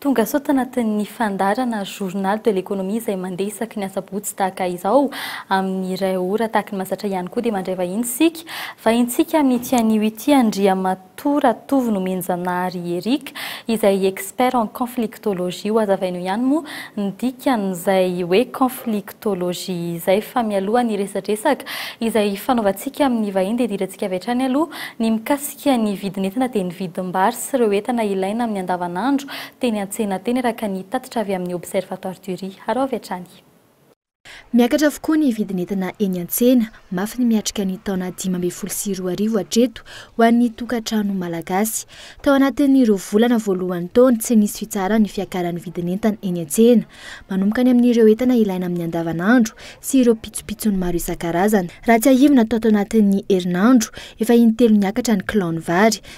Tonga sao tanatin'ny fandaharana Journal de l'Economie izay mandeha isaky ny asabotsy tahaka izao amin'ny iray ora tahaka ny mahazatra ihany koa dia mandray vahiny isika. Vahintsika amin'ity anio ity Andriamatoa Ratovo Nomenjanahary Eric izay expert en conflictologie. Hohazavainao ihany moa ny dikan'izay hoe conflictologie izay fa mialoha ny resadresaka izay hifanaovantsika amin'ny vahiny dia idirantsika avy hatrany aloha ny mikasika ny vidin'entana dia ny vidim-bary sy ireo entana ilaina amin'ny andavanandro teny an-tsena teny araka ny tatitra avy amin'ny Observatoire du riz. Harao avy hatrany. Miakatra avokoa ny vidin'entana eny an-tsena, mafy ny miatrika ny taona dimy ambin'ny folo sy roa arivo hatreto ho an'ny tokantrano malagasy. Tao anatin'ny roa volana voalohan'ny taona, tsy nisy fitsarana ny fiakaran'ny vidin'entana eny an-tsena, manomboka any amin'ireo entana ilaina amin'ny andavanandro sy ireo pitsopitsony maro isan-karazany. Raha tsiahivina, tao anatin'ny herinandro, efa intelo niakatra ny kilaon'ny vary,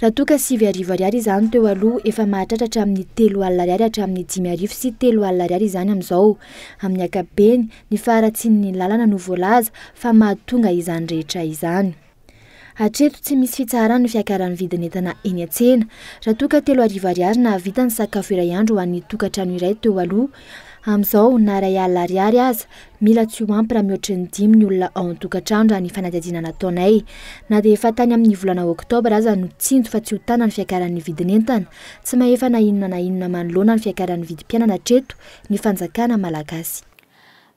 Raha toa ka sivy arivo ariary izany teo aloha, efa mahatratra hatramin'ny telo alina ariary hatramin'ny dimy arivo sy telo alina ariary izany amin'izao. Amin'ny ankapobeny, ny faharatsian'ny lalana no voalaza fa mahatonga izany rehetra izany. Hatreto, tsy misy fitsaharana ny fiakaran'ny vidin'entana eny an-tsena. Raha toa ka telo arivo ariary nahavita ny sakafo iray andro ho an'ny tokantrano iray teo aloha, amin'izao na iray alina ariary aza Mila tsy ho ampy raha mihoatry ny dimy ny olona ao an-tokantrano raha ny fanadihadiana nataonay. Na dia efa tany amin'ny volana oktobra aza no tsinjo fa tsy ho tana ny fiakaran'ny vidin'entana, tsy mahefa na inona na inona manoloana ny fiakaran'ny vidim-piainana hatreto ny fanjakana malagasy.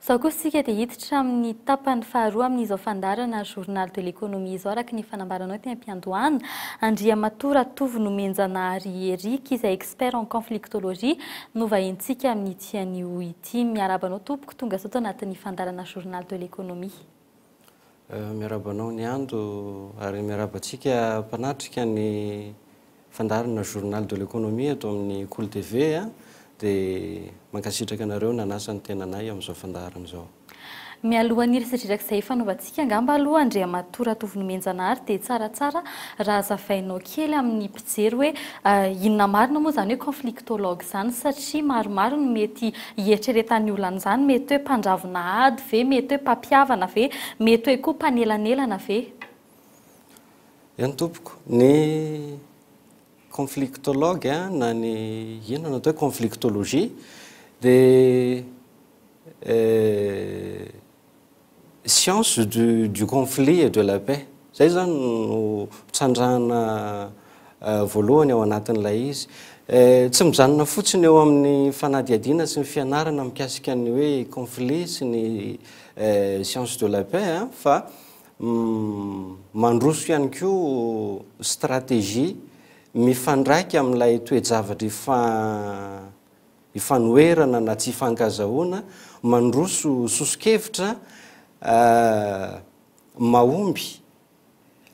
Izao kosa isika dia hiditra amin'ny tapany faharoa amin'izao fandaharana Journal de l'économie izao araka ny fanambaranao teny am-piandohana. Andriamatoa Ratovo Nomenjanahary Eric izay expert en conflictologie no vahintsika amin'ity anio ity. Dimy, Miarahaba anao tompoko, tonga zao tao anatin'ny fandaharana Journal de l'économie. Miarahaba anao Niando ary miarahaba antsika mpanatrika ny fandaharana Journal de l'économie eto amin'ny Kolo TV a. Dia mankasitraka anareo nanasa ny tenanay amin'izao fandaharana izao. Mialoha ny resadrerak'izay efa novatsika angamba aloha Andriamatoa Ratovonomenjanahary dia tsaratsara raha azavainao kely amin'ny mpijery hoe inona marina moa izany hoe conflictologue izany satria maromaro ny mety hieritreretan'ny olona an'izany, mety hoe mpandravona ady ve, mety hoe mpampihavana ve, mety hoe koa mpanelanelana ve? Eny tompoko, ny conflictologue na ny inona no atao hoe conflictologie dia science du du conflit et de la paix zay zany no trandrahana voalohany ao anatin'ilay izy tsy mijanona fotsiny eo amin'ny fanadihadiana sy ny fianarana mikasika ny hoe conflit sy ny science de la paix a fa mandroso ihany koa stratégie mifandraika amin'ilay toe-javatra efa Ifanoherana na tsy ifankazahoana, mandroso soso-kevitra, mahomby.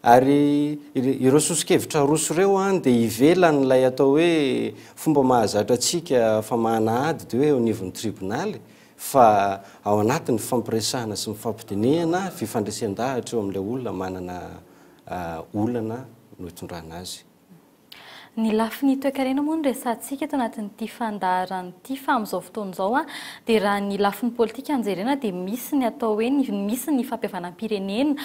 Ary ireo soso-kevitra aroso ireo dia ivelan'ilay atao hoe fomba mahazatra antsika famahana ady, dia hoe eo anivon'ny tribonaly, fa ao anatin'ny fifampiresahana sy ny fifampidinihana, fifandresen-dahatra eo amin'ilay olona manana olana no itondrana azy. Ny lafiny toekarena moa no resahantsika eto anatin'ity fandaharana ity fa amin'izao fotoana izao dia raha ny lafiny politika no jerena dia misy ny atao hoe misy ny fampihavanam-pirenena.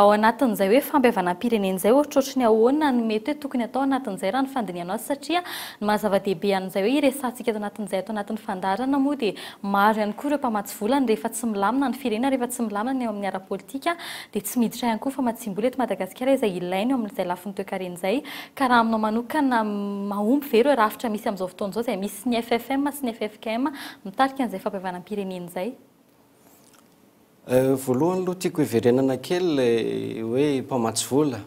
Ao anatin'izay hoe fampihavanam-pirenena izay ohatrohatry ny ahoana no mety hoe tokony atao anatin'izay raha ny fandinihana azy satria ny maha-zava-dehibe an'izay hoe hiresahantsika eto anatin'izay ato anatin'ny fandaharana moa dia Maro ihany koa ireo mpamatsy vola ny rehefa tsy milamina ny firenena rehefa tsy milamina ny eo amin'ny ara-politika dia tsy miditra ihany koa ny famatsiam-bola eto Madagasikara izay ilaina eo amin'izay lafiny toekarena izay ka raha aminao manokana mahomby ve ireo rafitra misy amin'izao fotoana izao izay misy ny FFM sy ny ffkm mitarika an'izay fampihavanam-pirenena izay? Voalohany aloha tiako hiverenana kely ilay hoe mpamatsy vola.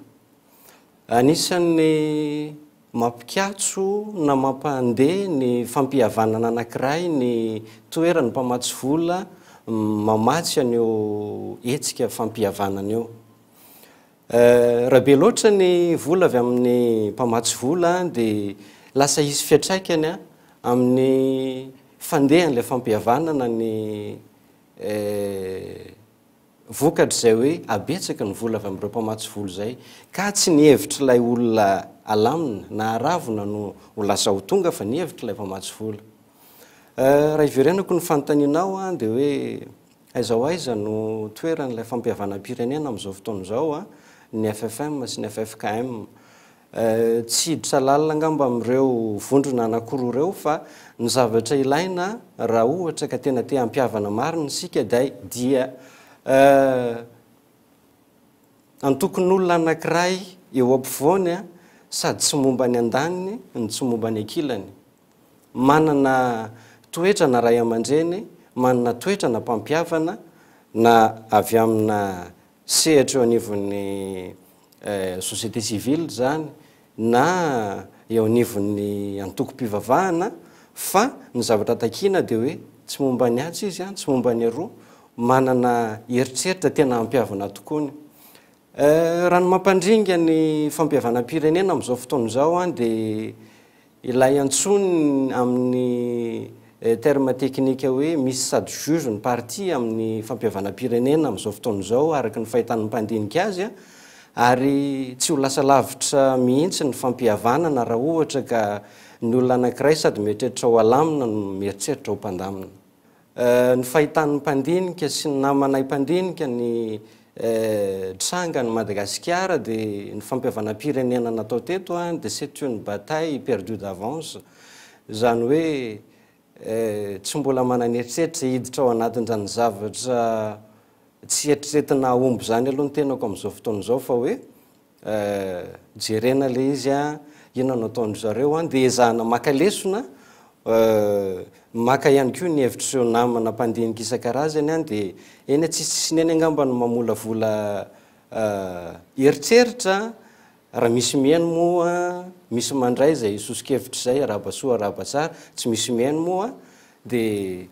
Anisan'ny. Mampikatso na mampandeha ny fampihavanana anankiray ny toeran'ny mpamatsy vola mamatsy an'io hetsika fampihavanana io. Raha be loatra ny vola avy amin'ny mpamatsy vola dia lasa hisy fiantraikany amin'ny fandehan'ilay fampihavanana ny. vokatr'izay hoe habetsaky ny vola avy amin'ireo mpamatsy vola izay ka tsy ny hevitr'ilay olona alamina na aravona no ho lasa ho tonga fa ny hevitr'ilay mpamatsy vola. Raha iverenako ny fanontanianao dia hoe aiza ho aiza no toeran'ilay fampihavanam-pirenena amin'izao fotoana izao ny FFM sy ny ffkm? Tsy hiditra lalina angamba amin'ireo vondrona anankiroa ireo fa ny zavatra ilaina raha ohatra ka tena te hampihavana marina isika dai dia antokon'olona anankiray eo ampovoany sady tsy momba ny andaniny ny tsy momba ny ankilany. Manana toetra na ray aman-dreny, manana toetra na mpampihavana na avy amina sehatra eo anivon'ny société civile izany na eo anivon'ny antokom-pivavahana fa ny zavatra takiana dia hoe tsy momba ny atsy izy, tsy momba ny aroa, manana eritreritra tena hampihavana tokoa ny. Raha ny mampandringa ny fampihavanam-pirenena amin'izao fotoana izao dia Ilay antsoiny amin'ny terme teknika hoe misy sady juge ny parti amin'ny fampihavanam-pirenena amin'izao fotoana izao araka ny fahitan'ny mpandinika azy ary tsy ho lasa lavitra mihitsy ny fampihavanana raha ohatra ka ny olona anankiray sady mieritreritra ho alamina no mieritreritra ho mpandamina. Ny fahitan'ny mpandinika sy ny namanay mpandinika ny trangan'i Madagasikara dia ny fampihavanam-pirenena natao teto dia c'est une bataille perdue d'avance, izany hoe tsy mbola manana eritreritra hiditra ao anatin'izany zavatra tsy eritreretina hahomby izany aloha ny tenako amin'izao fotoana izao fa hoe Eh, jerena ilay izy a, inona no ataon-dry zareo a, dia ezahana maka lesona eh, maka ihany koa ny hevitr'ireo namana mpandinika isan-karazany a, dia eny a, tsisy tsisiny eny angamba no mamolavola eh, eritreritra a, raha misy mihaino moa misy mandray izay soso-kevitra izay, arahaba soa arahaba tsara, tsy misy mihaino moa dia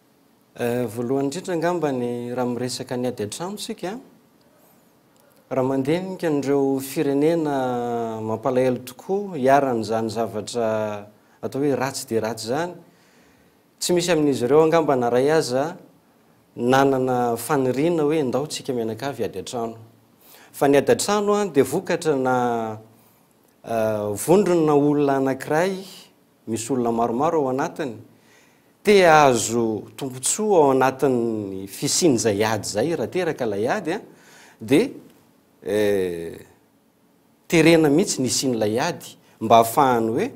Voalohany indrindra angambany raha miresaka ny ady an-trano isika, raha mandinika an'ireo firenena mampalahelo tokoa iharan'izany zavatra atao hoe ratsy dia ratsy izany, tsy misy amin'izy ireo angamba na iray aza nanana faniriana hoe ndao isika mianakavy hiady an-trano. Fa ny ady an-trano dia vokatra na vondrona olona anankiray, misy olona maromaro ao anatiny, te hahazo tombontsoa ao anatin'ny fisian'izay ady izay, raha teraka ilay ady an, dia terena mihitsy ny hisian'ilay ady mba hahafahany hoe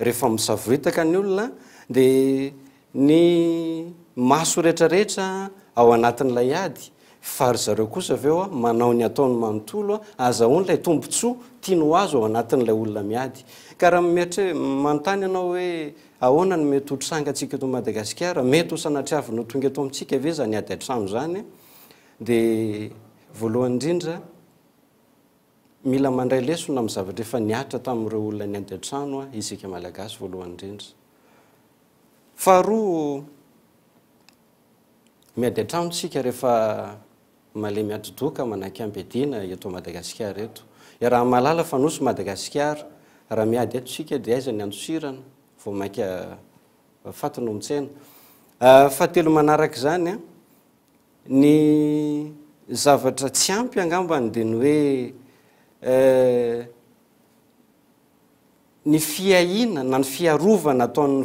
rehefa misavoritaka ny olona dia Ny maso rehetrarehetra ao anatin'ilay ady, fa ry zareo kosa ve oa manao ny ataony manontolo? Azahoany ilay tombontsoa tiany ho azo ao anatin'ilay olona miady. Ka raha mieritre-, manontany ianao hoe ahoana no mety ho trangantsika eto Madagasikara? Mety ho sanatria avy notonga eto amintsika ve izany ady an-trano izany? Dia voalohany indrindra, Mila mandray lesona amin'ny zavatra efa nihatra tamin'ireo olona niady an-trano isika Malagasy voalohany indrindra. Faharoa, miady an-trano isika rehefa malemy ati-doha manahaka am-piadiana eto Madagasikara eto. Iaraha-mahalala fa Nosy Madagasikara, raha miady eto isika dia aiza ny andosirana vao mainka faty no mitsena. Fahatelo manaraka izany, Ny zavatra tsy ampy angambany dia ny hoe ny fiahiana na ny fiarovana ataon'ny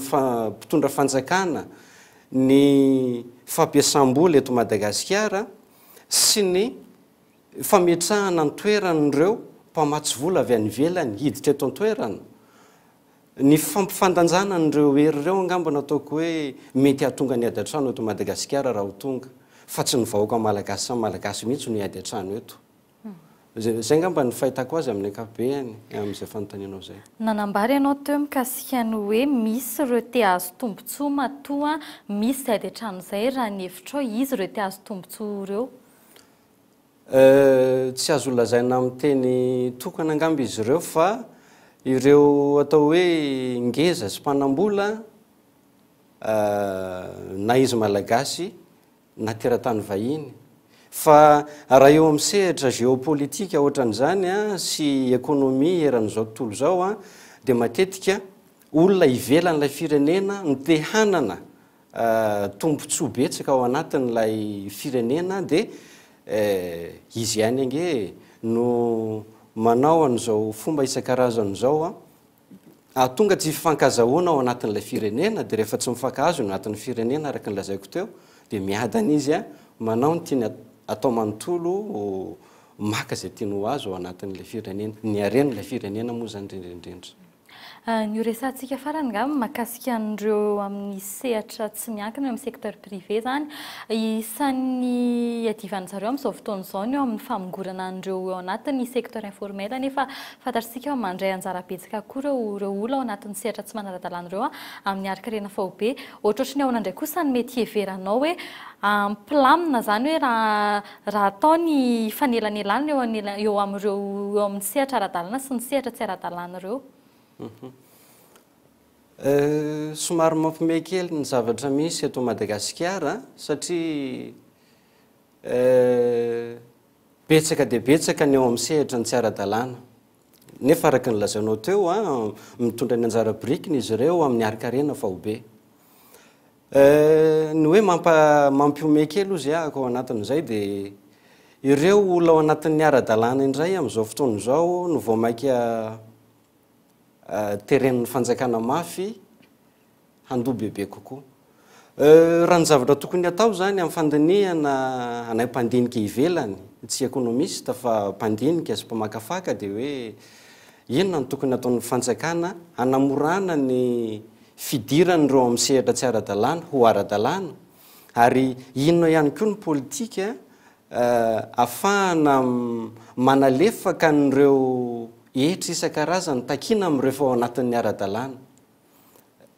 mpitondra fanjakana ny fampiasam-bola eto Madagasikara sy ny fametrahana ny toeran'ireo mpamatsy vola avy any ivelany hiditra eto an-toerana. Ny fampifandanjana an'ireo hery ireo angamba no ataoko hoe mety hahatonga ny ady an-trano eto Madagasikara raha ho tonga, fa tsy ny vahoaka malagasy samy malagasy mihitsy no hiady an-trano eto. Izay angamba no fahitako azy amin'ny ankapobehany amin'izay fanontanianao izay. Nanambara ianao teo mikasika ny hoe misy ireo te hahazo tombontsoa matoa misy izay ady an-trano izay, raha ny hevitrao iza ireo te hahazo tombontsoa ireo? Euh, tsy azo lazaina amin'ny teny tokana angamba izy ireo fa ireo atao hoe ngeza sy mpanambola euh, na izy malagasy na teratany vahiny. Fa raha eo amin'ny sehatra géopolitique ohatran'izany an, sy économie eran'izao tontolo izao an, dia matetika Olona ivelan'ilay firenena no te hanana tombontsoa betsaka ao anatin'ilay firenena dia izy ihany ange no manao an'izao fomba isan-karazany izao an. Ahatonga tsy fifankazahoana ao anatin'ilay firenena dia rehefa tsy mifankahazo eo anatin'ny firenena araka ny lazaiko teo dia miadana izy an, manao ny tiany atao manontolo, maka izay tiany ho azy ao anatin'ilay firenena. Ny haren'ilay firenena moa izany indrindra indrindra. Ny ho resahantsika farany angamba mahakasika an'ireo amin'ny sehatra tsy miankina eo amin'ny secteur privé izany. Isan'ny iadivan-dry zareo amin'izao fotoana izao ny eo amin'ny famongorana an'ireo eo anatin'ny secteur informel nefa fantatr'isika fa mandray anjara betsaka koa ireo olona ao anatin'ny sehatra tsy manara-dalàna ireo amin'ny harin-karena faobe. Ohatrohatry ny ahoana indray kosa ny mety hiheveranao hoe hampilamina izany hoe raha raha atao ny fanelanelana eo anela eo amin'ireo eo amin'ny sehatra ara-dalàna sy ny sehatra tsy ara-dalàna ireo. Somary mampihomehy kely ny zavatra misy eto Madagasikara satria betsaka dia betsaka ny eo amin'ny sehatra ny tsy ara-dalàna nefa araka ny lazainao teo an, mitondra ny anjara birikiny izy ireo amin'ny harin-karena faobe. Ny hoe mampihomehy kely ozy ako ao anatin'izay dia ireo olona ao anatin'ny ara-dalàna indray amin'izao fotoana izao no vao mainka teren'ny fanjakana mafy handoa bebe kokoa. Raha ny zavatra tokony hatao izany amin'ny fandinihana anay mpandinika ivelany, tsy ekonomista fa mpandinika sy mpamakafaka dia hoe inona no tokony hataon'ny fanjakana hanamorana ny fidirany ireo amin'ny sehatra tsy ara-dalàna ho ara-dalàna, ary inona ihany koa ny politika ahafahana manalefaka an'ireo hetra isan-karazany takiana amin'irefo ao anatin'ny ara-dalàna.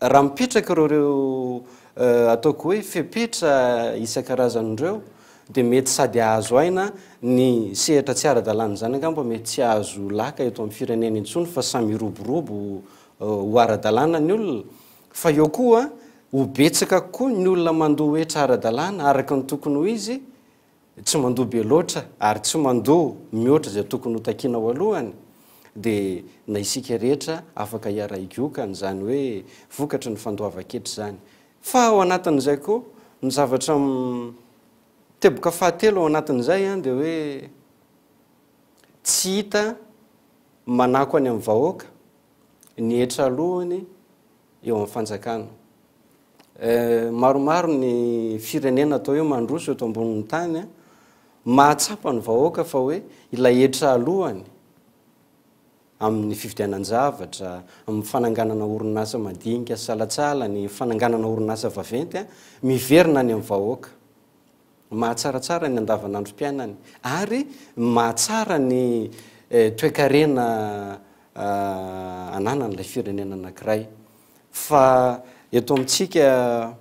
Raha mipetraka ireo ireo ataoko hoe fepetra isan-karazany ireo dia mety sady hahazo aina ny sehatra tsy ara-dalàna izany angamba mety tsy hahazo laka eto amin'ny firenena intsony fa samy hiroborobo ho ara-dalàna ny olona, fa eo koa ho betsaka kokoa ny olona mandoa hetra ara-dalàna araka ny tokony ho izy, tsy mandoa be loatra ary tsy mandoa mihoatra izay tokony ho takiana voalohany, dia na isika rehetra afaka hiara-higoka an'izany hoe vokatry ny fandoavan-ketra izany. Fa ao anatin'izay koa, ny zavatra teboka fahatelo ao anatin'izay dia hoe tsy hita manako any amin'ny vahoaka ny hetra alohany eo amin'ny fanjakana. Maromaro ny firenena atao hoe mandroso eto ambonin'ny tany, mahatsapa ny vahoaka fa hoe ilay hetra alohany amin'ny fividianan-javatra, amin'ny fananganana orinasa madinika salantsala, ny fananganana orinasa vaventy, miverina any amin'ny vahoaka. mahatsaratsara ny andavanandrom-piainany ary mahatsara ny toekarena ananan'ilay firenena anankiray. Fa eto amintsika,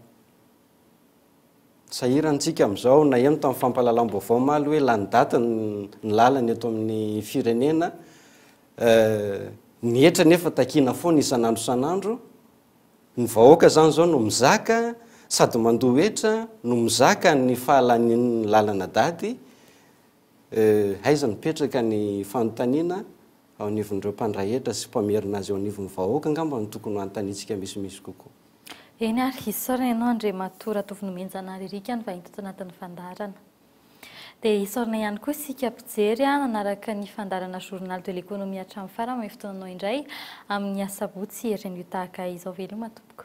sahirantsika amin'izao, naheno tamin'ny fampahalalam-baovao mah aloha hoe lany daty ny lalana eto amin'ny firenena. Ny hetra anefa takiana foana isan'andro isan'andro. Ny vahoaka zany zao no mizaka sady mandoa hetra no mizaka ny fahalanian'ny lalana dady eh, aiza mipetraka ny fanontaniana ao anivon'ireo mpandray hetra sy mpamerina azy eo anivon'ny vahoaka angamba no tokony ho anontaniantsika misimisy kokoa. Eny ary, isaorana ianao Andriamatoa Ratovonomenjanahary Eric ny vahintoto anatin'ny fandaharana. Dia isaorana ihany koa isika mpijery nanaraka ny fandaharana Journal de l'Economie hatramin'ny farany amin'ny fotoananao indray amin'ny asabotsy herin'io tahaka izao veloma tompoko.